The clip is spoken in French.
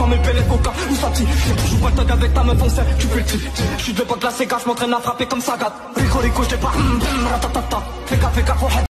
comme mes pellets coca ou senti Je joue pas le avec ta meuf on sait, tu fais le tri. Je suis de de la Sega, je m'entraîne à frapper comme Sagat. Rico Rico, je pas, hmm, hmm, ratatata. Fais gaffe, fais gaffe, oh,